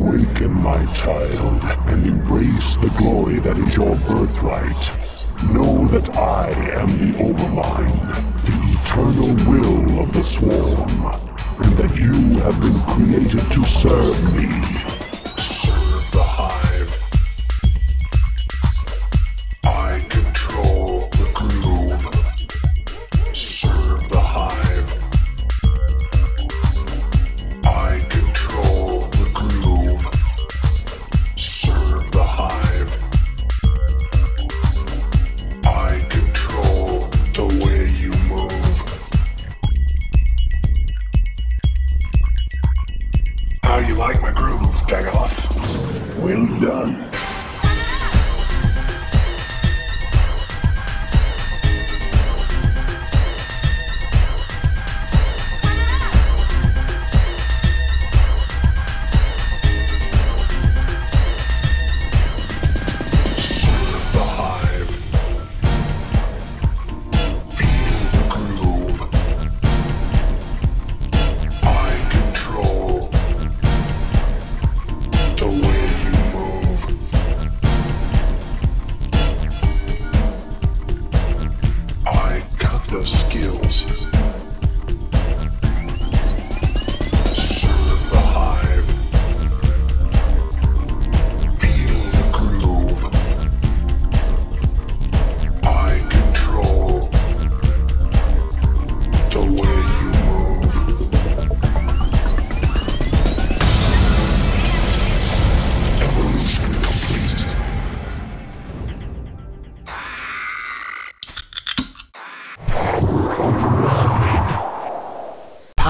Awaken, my child, and embrace the glory that is your birthright. Know that I am the Overmind, the eternal will of the Swarm, and that you have been created to serve me.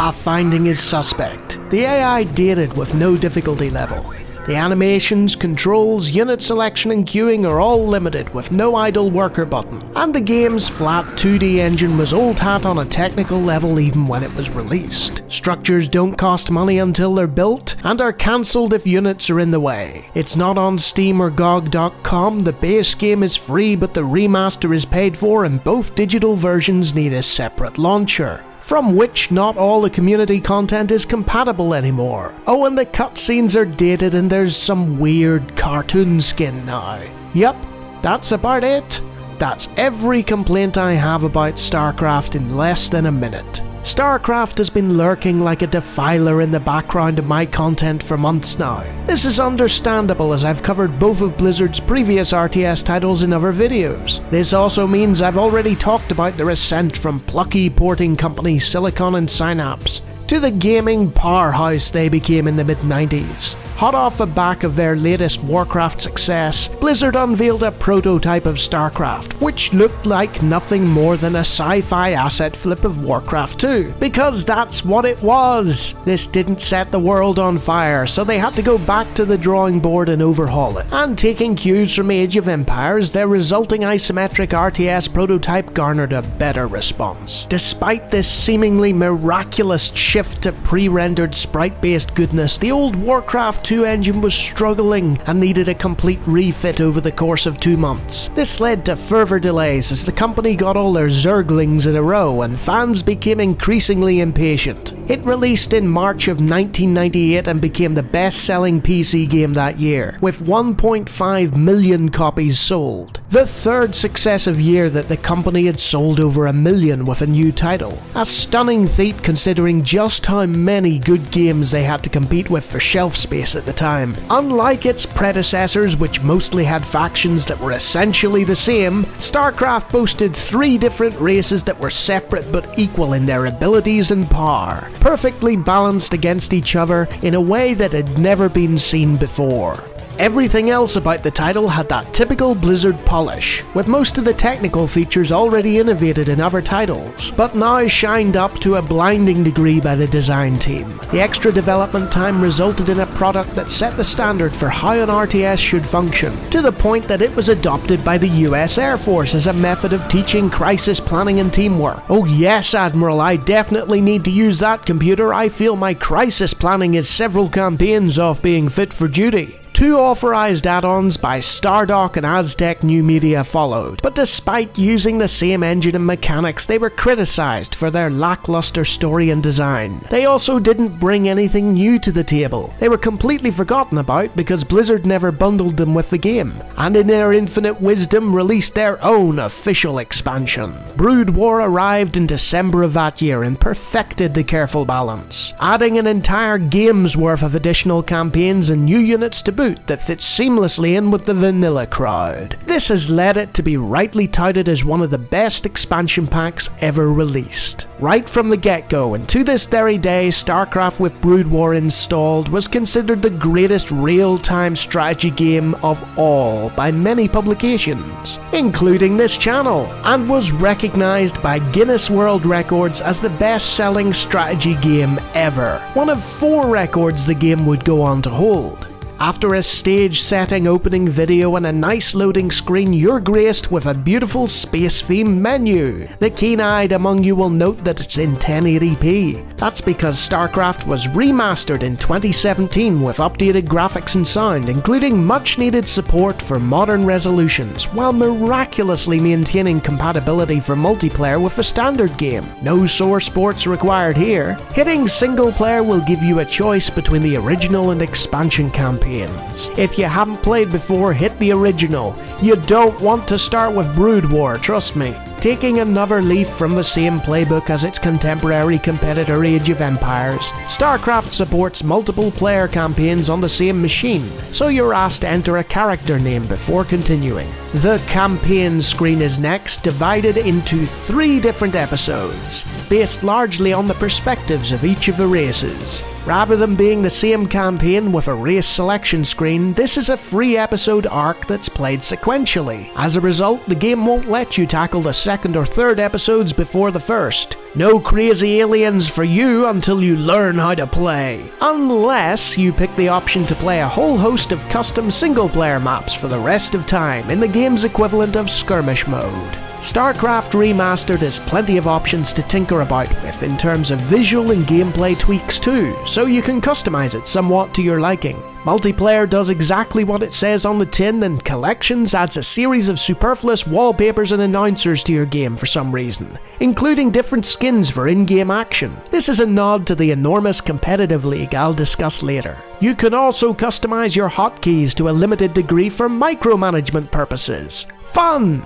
Pathfinding is suspect. The AI did it with no difficulty level. The animations, controls, unit selection and queuing are all limited with no idle worker button. And the game's flat 2D engine was old hat on a technical level even when it was released. Structures don't cost money until they're built and are cancelled if units are in the way. It's not on Steam or GOG.com, the base game is free but the remaster is paid for and both digital versions need a separate launcher from which not all the community content is compatible anymore. Oh, and the cutscenes are dated and there's some weird cartoon skin now. Yep, that's about it. That's every complaint I have about StarCraft in less than a minute. StarCraft has been lurking like a defiler in the background of my content for months now. This is understandable as I've covered both of Blizzard's previous RTS titles in other videos. This also means I've already talked about their ascent from plucky porting companies Silicon and Synapse to the gaming powerhouse they became in the mid 90s. Hot off the back of their latest Warcraft success, Blizzard unveiled a prototype of StarCraft, which looked like nothing more than a sci fi asset flip of Warcraft 2. Because that's what it was! This didn't set the world on fire, so they had to go back to the drawing board and overhaul it. And taking cues from Age of Empires, their resulting isometric RTS prototype garnered a better response. Despite this seemingly miraculous shift to pre rendered sprite based goodness, the old Warcraft 2 engine was struggling and needed a complete refit over the course of two months. This led to further delays as the company got all their Zerglings in a row and fans became increasingly impatient. It released in March of 1998 and became the best selling PC game that year, with 1.5 million copies sold. The third successive year that the company had sold over a million with a new title. A stunning feat considering just how many good games they had to compete with for shelf space at the time. Unlike its predecessors, which mostly had factions that were essentially the same, StarCraft boasted three different races that were separate but equal in their abilities and power, perfectly balanced against each other in a way that had never been seen before. Everything else about the title had that typical Blizzard polish, with most of the technical features already innovated in other titles, but now shined up to a blinding degree by the design team. The extra development time resulted in a product that set the standard for how an RTS should function, to the point that it was adopted by the US Air Force as a method of teaching crisis planning and teamwork. Oh yes, Admiral, I definitely need to use that computer. I feel my crisis planning is several campaigns off being fit for duty. Two authorized add-ons by Stardock and Aztec New Media followed, but despite using the same engine and mechanics, they were criticized for their lackluster story and design. They also didn't bring anything new to the table. They were completely forgotten about because Blizzard never bundled them with the game, and in their infinite wisdom released their own official expansion. Brood War arrived in December of that year and perfected the careful balance, adding an entire game's worth of additional campaigns and new units to boot boot that fits seamlessly in with the vanilla crowd. This has led it to be rightly touted as one of the best expansion packs ever released. Right from the get-go, and to this very day, StarCraft with Brood War installed was considered the greatest real-time strategy game of all by many publications, including this channel, and was recognised by Guinness World Records as the best-selling strategy game ever, one of four records the game would go on to hold. After a stage setting opening video and a nice loading screen, you're graced with a beautiful space themed menu. The keen eyed among you will note that it's in 1080p. That's because StarCraft was remastered in 2017 with updated graphics and sound, including much needed support for modern resolutions, while miraculously maintaining compatibility for multiplayer with the standard game. No sore sports required here. Hitting single player will give you a choice between the original and expansion campaign campaigns. If you haven't played before, hit the original. You don't want to start with Brood War, trust me. Taking another leaf from the same playbook as its contemporary competitor Age of Empires, StarCraft supports multiple player campaigns on the same machine, so you're asked to enter a character name before continuing. The campaign screen is next divided into three different episodes, based largely on the perspectives of each of the races. Rather than being the same campaign with a race selection screen, this is a free episode arc that's played sequentially. As a result, the game won't let you tackle the second or third episodes before the first. No crazy aliens for you until you learn how to play. Unless you pick the option to play a whole host of custom single player maps for the rest of time in the game's equivalent of skirmish mode. StarCraft Remastered has plenty of options to tinker about with in terms of visual and gameplay tweaks too, so you can customize it somewhat to your liking. Multiplayer does exactly what it says on the tin, and Collections adds a series of superfluous wallpapers and announcers to your game for some reason, including different skins for in-game action. This is a nod to the enormous competitive league I'll discuss later. You can also customize your hotkeys to a limited degree for micromanagement purposes. Fun!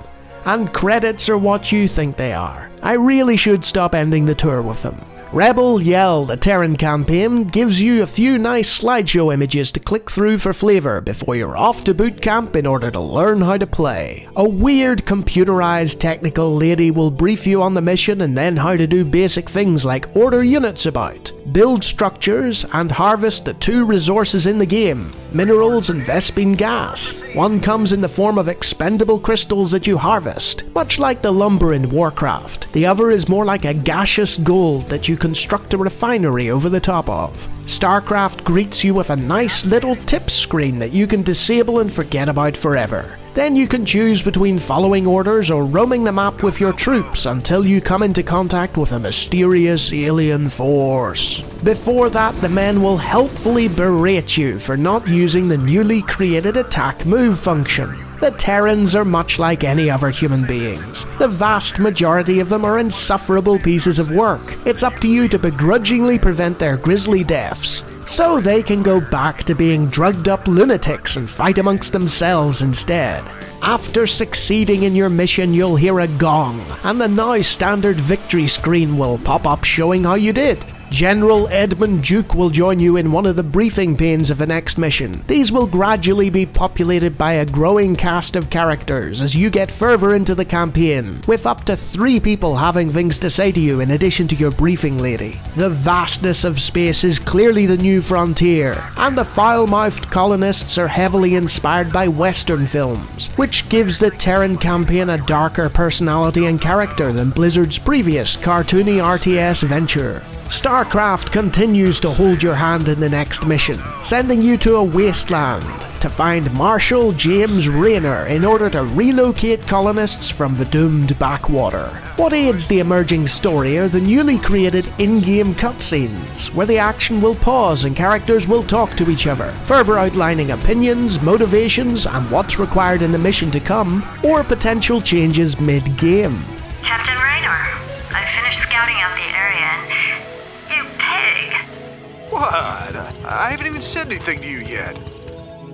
And credits are what you think they are. I really should stop ending the tour with them. Rebel Yell, the Terran campaign, gives you a few nice slideshow images to click through for flavour before you're off to boot camp in order to learn how to play. A weird computerized technical lady will brief you on the mission and then how to do basic things like order units about, build structures, and harvest the two resources in the game, minerals and Vespene gas. One comes in the form of expendable crystals that you harvest, much like the lumber in Warcraft. The other is more like a gaseous gold that you construct a refinery over the top of. StarCraft greets you with a nice little tip screen that you can disable and forget about forever. Then you can choose between following orders or roaming the map with your troops until you come into contact with a mysterious alien force. Before that, the men will helpfully berate you for not using the newly created attack move function. The Terrans are much like any other human beings. The vast majority of them are insufferable pieces of work. It's up to you to begrudgingly prevent their grisly deaths, so they can go back to being drugged up lunatics and fight amongst themselves instead. After succeeding in your mission, you'll hear a gong, and the now standard victory screen will pop up showing how you did. General Edmund Duke will join you in one of the briefing panes of the next mission. These will gradually be populated by a growing cast of characters as you get further into the campaign, with up to three people having things to say to you in addition to your briefing lady. The vastness of space is clearly the new frontier, and the foul-mouthed colonists are heavily inspired by Western films, which gives the Terran campaign a darker personality and character than Blizzard's previous cartoony RTS venture. StarCraft continues to hold your hand in the next mission, sending you to a wasteland to find Marshal James Raynor in order to relocate colonists from the doomed backwater. What aids the emerging story are the newly created in-game cutscenes, where the action will pause and characters will talk to each other, further outlining opinions, motivations, and what's required in the mission to come, or potential changes mid-game. What? I haven't even said anything to you yet.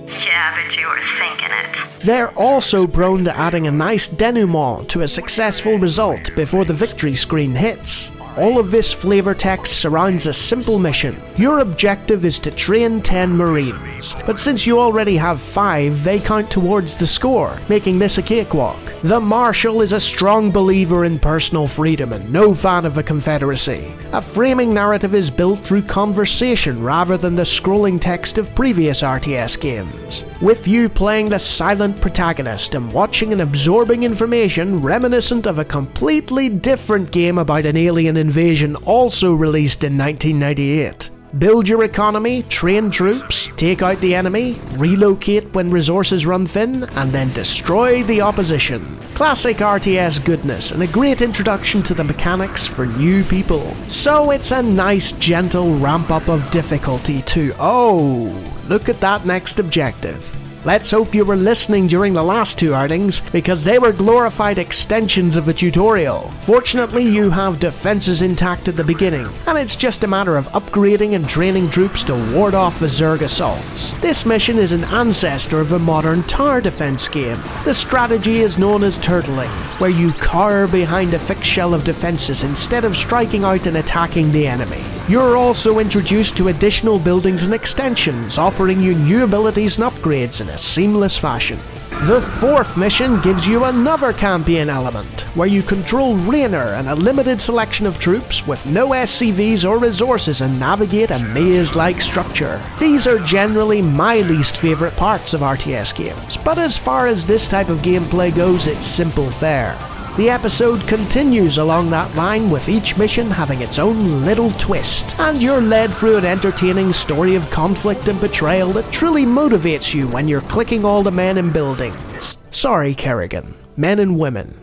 Yeah, but you were thinking it. They're also prone to adding a nice denouement to a successful result before the victory screen hits. All of this flavor text surrounds a simple mission. Your objective is to train 10 Marines, but since you already have 5, they count towards the score, making this a cakewalk. The Marshal is a strong believer in personal freedom and no fan of the Confederacy. A framing narrative is built through conversation rather than the scrolling text of previous RTS games, with you playing the silent protagonist and watching and absorbing information reminiscent of a completely different game about an alien Invasion also released in 1998. Build your economy, train troops, take out the enemy, relocate when resources run thin, and then destroy the opposition. Classic RTS goodness and a great introduction to the mechanics for new people. So it's a nice gentle ramp up of difficulty too. Oh, look at that next objective. Let's hope you were listening during the last two outings, because they were glorified extensions of the tutorial. Fortunately, you have defences intact at the beginning, and it's just a matter of upgrading and training troops to ward off the Zerg assaults. This mission is an ancestor of a modern tower defence game. The strategy is known as turtling, where you cower behind a fixed shell of defences instead of striking out and attacking the enemy. You're also introduced to additional buildings and extensions, offering you new abilities and upgrades in a seamless fashion. The fourth mission gives you another campaign element, where you control Raynor and a limited selection of troops with no SCVs or resources and navigate a maze-like structure. These are generally my least favourite parts of RTS games, but as far as this type of gameplay goes, it's simple fare. The episode continues along that line with each mission having its own little twist, and you're led through an entertaining story of conflict and betrayal that truly motivates you when you're clicking all the men in buildings. Sorry, Kerrigan. Men and women.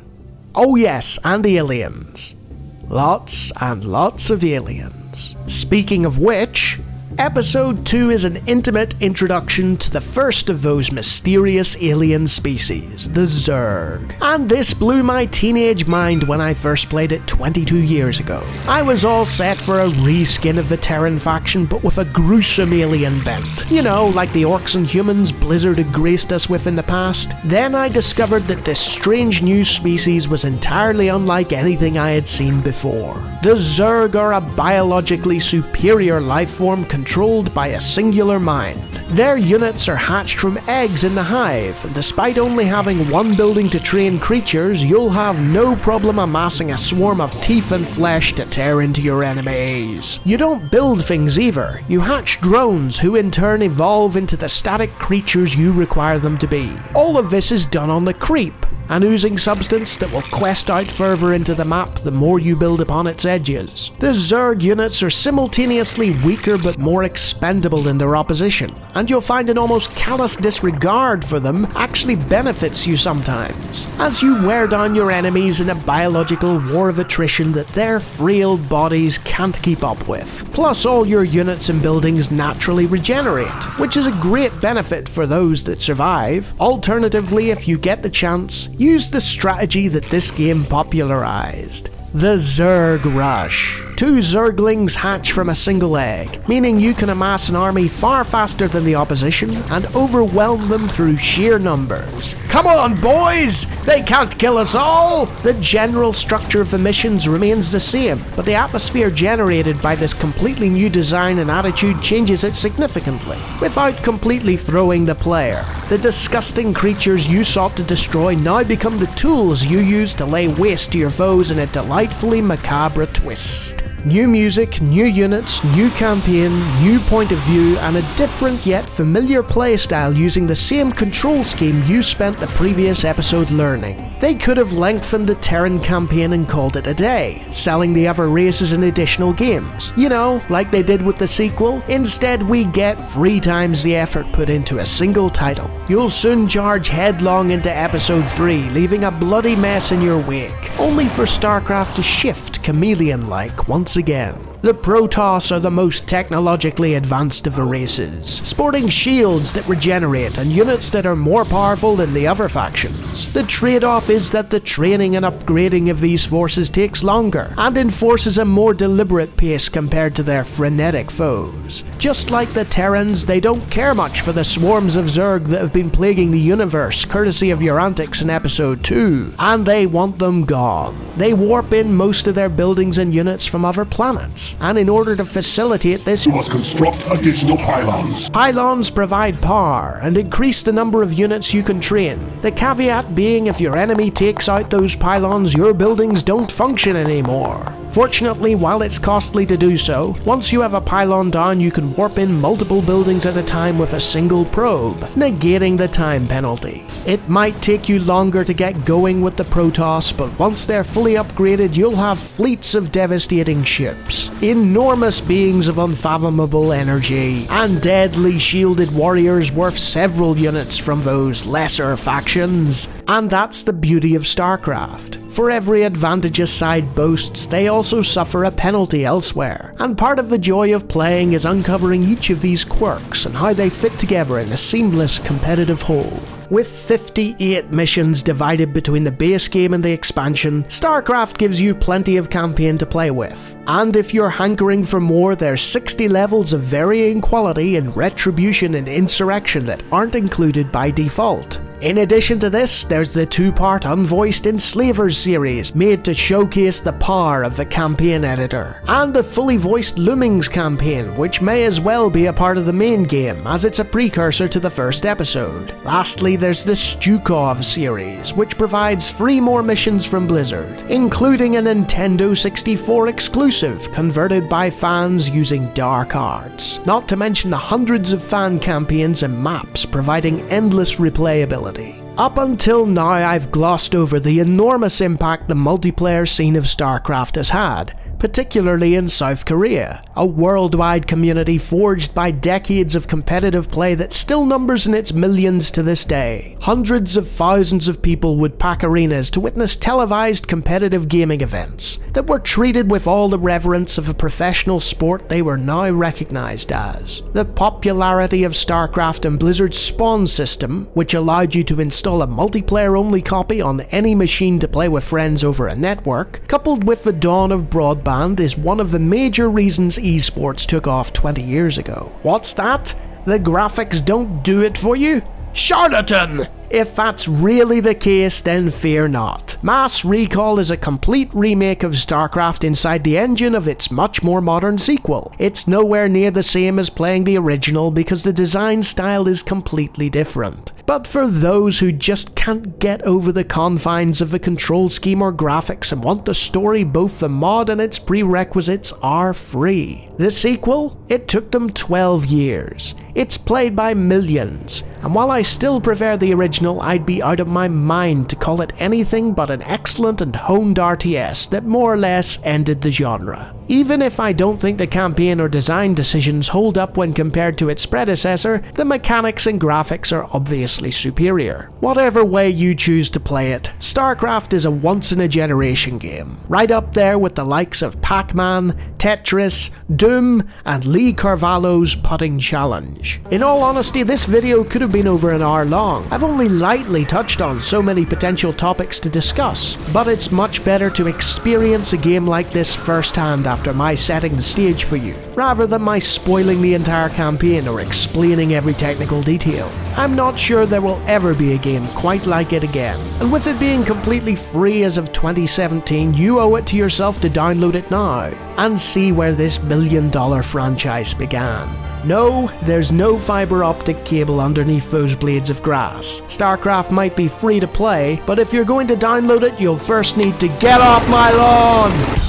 Oh yes, and aliens. Lots and lots of aliens. Speaking of which, Episode 2 is an intimate introduction to the first of those mysterious alien species, the Zerg. And this blew my teenage mind when I first played it 22 years ago. I was all set for a reskin of the Terran faction, but with a gruesome alien bent. You know, like the orcs and humans Blizzard had graced us with in the past. Then I discovered that this strange new species was entirely unlike anything I had seen before. The Zerg are a biologically superior life form controlled by a singular mind. Their units are hatched from eggs in the hive, despite only having one building to train creatures, you'll have no problem amassing a swarm of teeth and flesh to tear into your enemies. You don't build things either, you hatch drones who in turn evolve into the static creatures you require them to be. All of this is done on the creep, an oozing substance that will quest out further into the map the more you build upon its edges. The Zerg units are simultaneously weaker but more expendable than their opposition, and you'll find an almost callous disregard for them actually benefits you sometimes, as you wear down your enemies in a biological war of attrition that their frail bodies can't keep up with. Plus all your units and buildings naturally regenerate, which is a great benefit for those that survive. Alternatively, if you get the chance, use the strategy that this game popularized. The Zerg Rush. Two Zerglings hatch from a single egg, meaning you can amass an army far faster than the opposition and overwhelm them through sheer numbers. Come on, boys! They can't kill us all! The general structure of the missions remains the same, but the atmosphere generated by this completely new design and attitude changes it significantly, without completely throwing the player. The disgusting creatures you sought to destroy now become the tools you use to lay waste to your foes in a delightfully macabre twist. New music, new units, new campaign, new point of view, and a different yet familiar playstyle using the same control scheme you spent the previous episode learning. They could have lengthened the Terran campaign and called it a day, selling the other races in additional games. You know, like they did with the sequel. Instead, we get three times the effort put into a single title. You'll soon charge headlong into episode 3, leaving a bloody mess in your wake, only for StarCraft to shift chameleon like once again. The Protoss are the most technologically advanced of the races, sporting shields that regenerate and units that are more powerful than the other factions. The trade-off is that the training and upgrading of these forces takes longer, and enforces a more deliberate pace compared to their frenetic foes. Just like the Terrans, they don't care much for the swarms of Zerg that have been plaguing the universe, courtesy of your antics in episode 2, and they want them gone. They warp in most of their buildings and units from other planets, and in order to facilitate this, You must construct additional pylons. Pylons provide power and increase the number of units you can train. The caveat being if your enemy takes out those pylons, your buildings don't function anymore. Fortunately, while it's costly to do so, once you have a pylon down, you can warp in multiple buildings at a time with a single probe, negating the time penalty. It might take you longer to get going with the Protoss, but once they're fully upgraded, you'll have fleets of devastating ships, enormous beings of unfathomable energy, and deadly shielded warriors worth several units from those lesser factions. And that's the beauty of StarCraft. For every advantage a side boasts, they also suffer a penalty elsewhere, and part of the joy of playing is uncovering each of these quirks and how they fit together in a seamless competitive whole. With 58 missions divided between the base game and the expansion, StarCraft gives you plenty of campaign to play with. And if you're hankering for more, there's 60 levels of varying quality in Retribution and Insurrection that aren't included by default. In addition to this, there's the two-part Unvoiced Enslavers series, made to showcase the power of the campaign editor, and the fully voiced Loomings campaign, which may as well be a part of the main game, as it's a precursor to the first episode. Lastly, there's the Stukov series, which provides three more missions from Blizzard, including a Nintendo 64 exclusive, converted by fans using dark arts, not to mention the hundreds of fan campaigns and maps providing endless replayability. Up until now, I've glossed over the enormous impact the multiplayer scene of StarCraft has had, particularly in South Korea, a worldwide community forged by decades of competitive play that still numbers in its millions to this day. Hundreds of thousands of people would pack arenas to witness televised competitive gaming events that were treated with all the reverence of a professional sport they were now recognised as. The popularity of StarCraft and Blizzard's Spawn system, which allowed you to install a multiplayer only copy on any machine to play with friends over a network, coupled with the dawn of broadband is one of the major reasons esports took off 20 years ago. What's that? The graphics don't do it for you? Charlatan! If that's really the case, then fear not. Mass Recall is a complete remake of StarCraft inside the engine of its much more modern sequel. It's nowhere near the same as playing the original because the design style is completely different. But for those who just can't get over the confines of the control scheme or graphics and want the story, both the mod and its prerequisites are free. The sequel? It took them 12 years. It's played by millions, and while I still prefer the original, I'd be out of my mind to call it anything but an excellent and honed RTS that more or less ended the genre. Even if I don't think the campaign or design decisions hold up when compared to its predecessor, the mechanics and graphics are obviously superior. Whatever way you choose to play it, StarCraft is a once in a generation game, right up there with the likes of Pac-Man, Tetris, Doom, and Lee Carvallo's Putting Challenge. In all honesty, this video could have been over an hour long. I've only lightly touched on so many potential topics to discuss, but it's much better to experience a game like this firsthand after my setting the stage for you, rather than my spoiling the entire campaign or explaining every technical detail. I'm not sure there will ever be a game quite like it again, and with it being completely free as of 2017, you owe it to yourself to download it now, and see where this million dollar franchise began. No, there's no fiber optic cable underneath those blades of grass. StarCraft might be free to play, but if you're going to download it, you'll first need to get off my lawn!